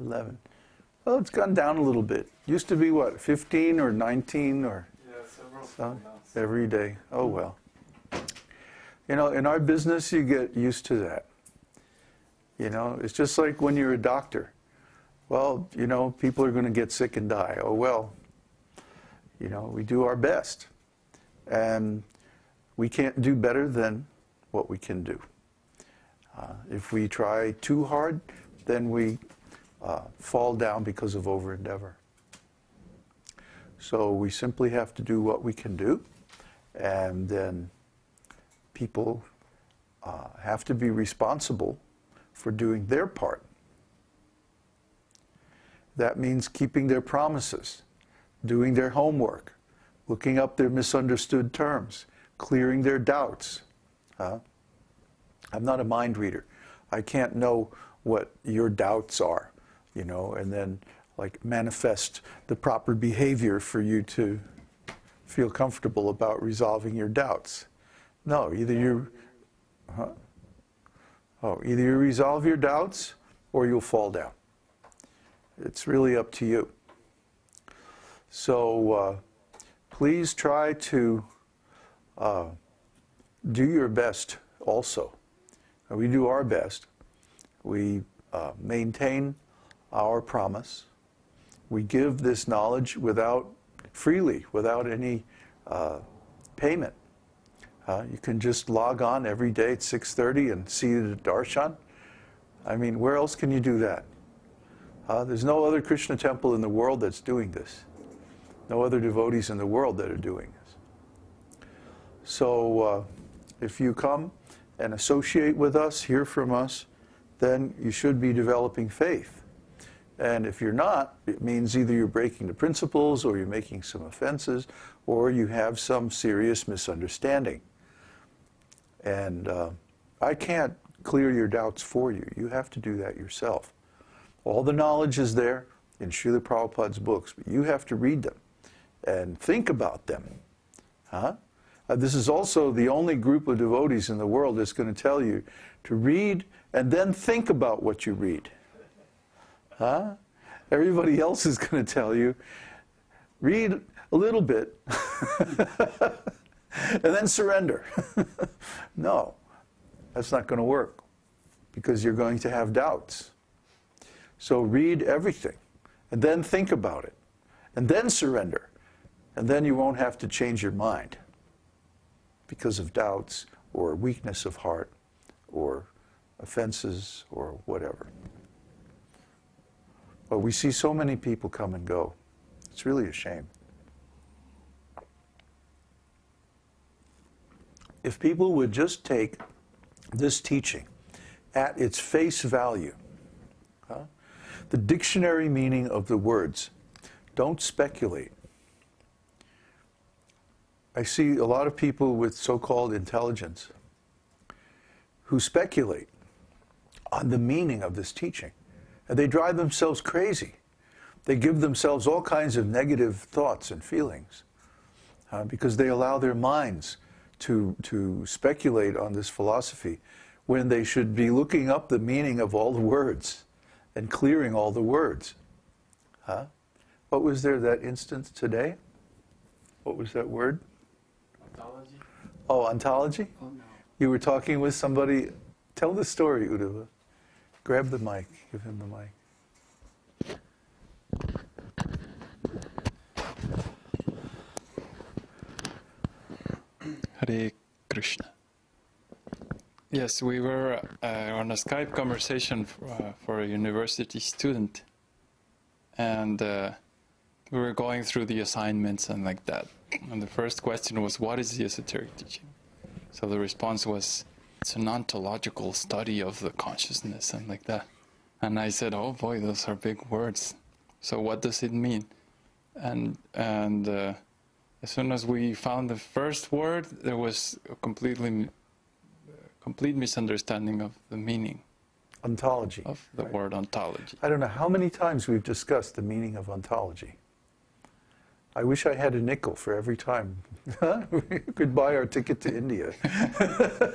11. Well, it's gone down a little bit. Used to be what, 15 or 19 or Yeah, several so, every day. Oh well. You know, in our business, you get used to that. You know, it's just like when you're a doctor. Well, you know, people are going to get sick and die. Oh well. You know, we do our best. And we can't do better than what we can do. Uh, if we try too hard, then we uh, fall down because of over endeavor. So we simply have to do what we can do, and then people uh, have to be responsible for doing their part. That means keeping their promises, doing their homework, looking up their misunderstood terms, clearing their doubts. Huh? I'm not a mind reader. I can't know what your doubts are, you know, and then like manifest the proper behavior for you to feel comfortable about resolving your doubts. No, either you, huh? oh, either you resolve your doubts or you'll fall down. It's really up to you. So uh, please try to uh, do your best also. We do our best. We uh, maintain our promise. We give this knowledge without freely, without any uh, payment. Uh, you can just log on every day at 6:30 and see the darshan. I mean, where else can you do that? Uh, there's no other Krishna temple in the world that's doing this. No other devotees in the world that are doing this. So, uh, if you come and associate with us, hear from us, then you should be developing faith. And if you're not, it means either you're breaking the principles or you're making some offenses or you have some serious misunderstanding. And uh, I can't clear your doubts for you. You have to do that yourself. All the knowledge is there in Srila Prabhupada's books, but you have to read them and think about them. Huh? Uh, this is also the only group of devotees in the world that's going to tell you to read and then think about what you read. Huh? Everybody else is going to tell you read a little bit and then surrender. no, that's not going to work because you're going to have doubts. So read everything and then think about it and then surrender. And then you won't have to change your mind because of doubts or weakness of heart or offenses or whatever. But we see so many people come and go. It's really a shame. If people would just take this teaching at its face value, huh? the dictionary meaning of the words, don't speculate. I see a lot of people with so called intelligence who speculate on the meaning of this teaching. And they drive themselves crazy. They give themselves all kinds of negative thoughts and feelings uh, because they allow their minds to, to speculate on this philosophy when they should be looking up the meaning of all the words and clearing all the words. Huh? What was there that instance today? What was that word? Ontology? Oh, ontology? Oh, no. You were talking with somebody. Tell the story, Uddhava. Grab the mic. Give him the mic. Hare Krishna. Yes, we were uh, on a Skype conversation f- uh, for a university student, and uh, we were going through the assignments and like that. And the first question was, "What is the esoteric teaching?" So the response was, "It's an ontological study of the consciousness and like that." And I said, "Oh boy, those are big words. So what does it mean?" And and uh, as soon as we found the first word, there was a completely complete misunderstanding of the meaning Ontology. of the Right. word ontology. I don't know how many times we've discussed the meaning of ontology. I wish I had a nickel for every time. we could buy our ticket to India.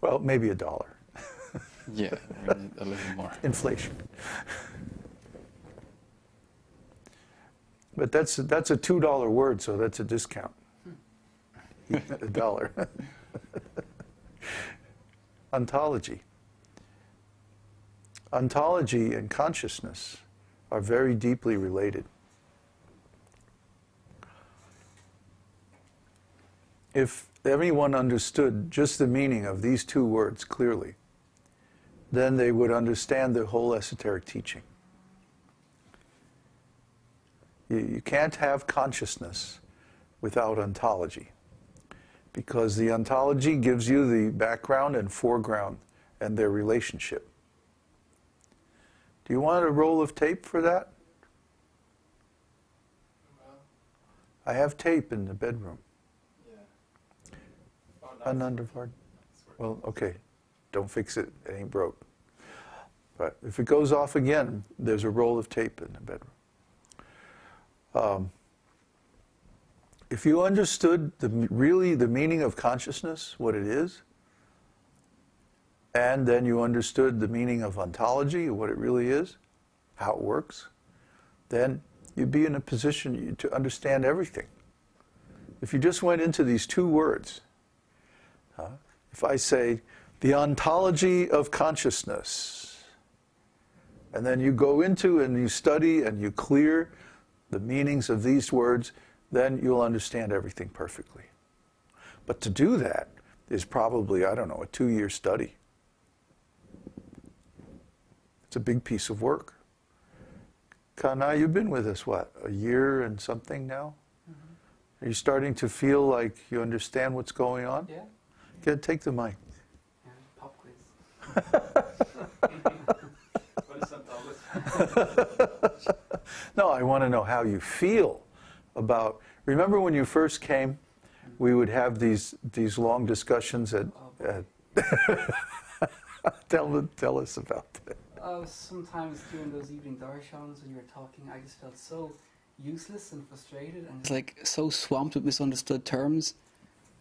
well, maybe a dollar. Yeah, a little more. inflation. But that's, that's a $2 word, so that's a discount. Hmm. A dollar. Ontology. Ontology and consciousness are very deeply related. If everyone understood just the meaning of these two words clearly, then they would understand the whole esoteric teaching. You, you can't have consciousness without ontology, because the ontology gives you the background and foreground and their relationship. Do you want a roll of tape for that? I have tape in the bedroom. yeah. No, Ananda it's- Vard. it's working. Well, okay, don't fix it, it ain't broke. But if it goes off again, there's a roll of tape in the bedroom. Um, if you understood the, really the meaning of consciousness, what it is, and then you understood the meaning of ontology, what it really is, how it works, then you'd be in a position to understand everything. If you just went into these two words, huh, if I say the ontology of consciousness, and then you go into and you study and you clear the meanings of these words, then you'll understand everything perfectly. But to do that is probably, I don't know, a two year study. It's a big piece of work. Kana, you've been with us, what, a year and something now? Mm-hmm. Are you starting to feel like you understand what's going on? Yeah, Good, take the mic. yeah, pop quiz. What is ontology? No, I want to know how you feel about. Remember when you first came, we would have these these long discussions at. Oh, at tell tell us about that. Uh, sometimes during those evening darshans when you were talking, I just felt so useless and frustrated and just like so swamped with misunderstood terms.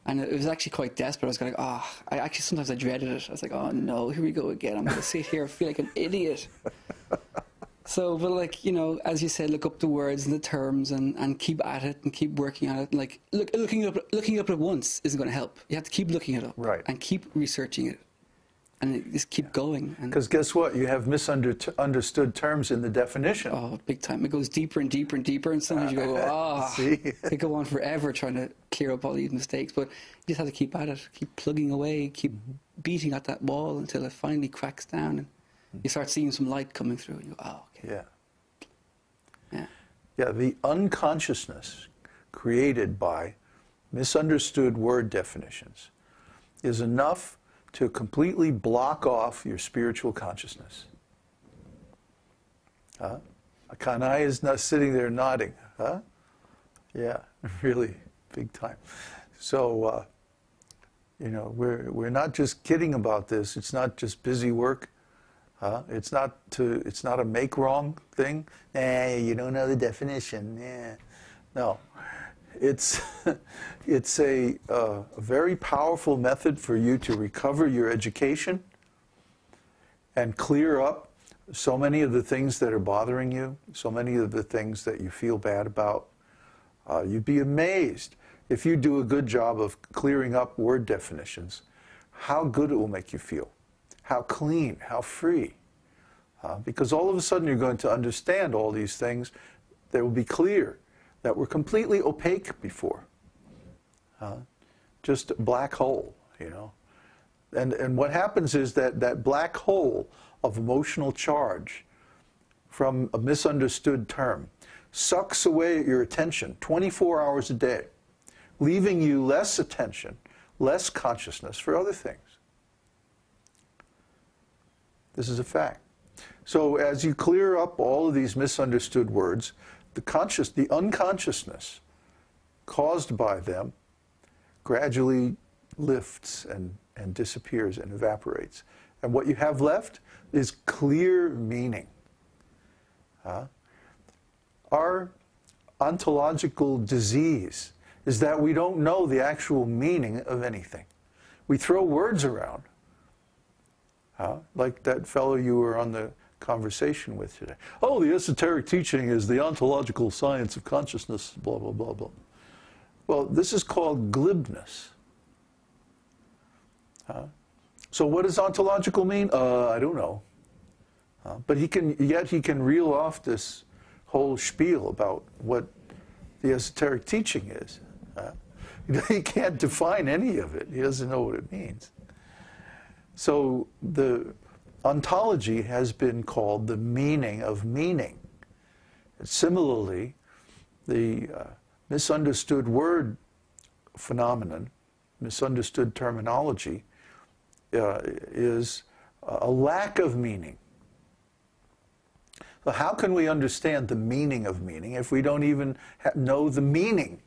And it was actually quite desperate. I was like, ah, I actually sometimes I dreaded it. I was like, oh no, here we go again. I'm going to sit here and feel like an idiot. So, but like you know, as you said, look up the words and the terms and, and keep at it and keep working at it. And like look, looking up, looking up at once isn't going to help. You have to keep looking it up, Right. And keep researching it, and just keep going. Because guess what? You have misunderstood terms in the definition. oh, big time! It goes deeper and deeper and deeper, and sometimes you go, ah, See? it go on forever trying to clear up all these mistakes. But you just have to keep at it, keep plugging away, keep mm-hmm. beating at that wall until it finally cracks down, and mm-hmm. you start seeing some light coming through. And you go, oh, okay, Yeah. yeah. Yeah, the unconsciousness created by misunderstood word definitions is enough to completely block off your spiritual consciousness. Huh? Kanai is not sitting there nodding. Huh? Yeah, really, big time. So, uh, you know, we're, we're not just kidding about this. It's not just busy work. Huh? It's not to. It's not a make wrong thing. Eh, you don't know the definition. Yeah, no. It's it's a, uh, a very powerful method for you to recover your education and clear up so many of the things that are bothering you, so many of the things that you feel bad about. Uh, you'd be amazed if you do a good job of clearing up word definitions, how good it will make you feel how clean, how free. Uh, because all of a sudden you're going to understand all these things They will be clear, that were completely opaque before. Uh, just a black hole, you know. And, and what happens is that that black hole of emotional charge from a misunderstood term sucks away your attention 24 hours a day, leaving you less attention, less consciousness for other things. This is a fact. So as you clear up all of these misunderstood words, the conscious, the unconsciousness caused by them gradually lifts and, and disappears and evaporates. And what you have left is clear meaning. Huh? Our ontological disease is that we don't know the actual meaning of anything. We throw words around Huh? Like that fellow you were on the conversation with today. Oh, the esoteric teaching is the ontological science of consciousness, blah, blah, blah, blah. Well, this is called glibness. Huh? So, what does ontological mean? Uh, I don't know. Uh, but he can, yet he can reel off this whole spiel about what the esoteric teaching is. Uh, he can't define any of it. He doesn't know what it means. So the ontology has been called the meaning of meaning. Similarly, the uh, misunderstood word phenomenon, misunderstood terminology, uh, is a lack of meaning. So how can we understand the meaning of meaning if we don't even know the meaning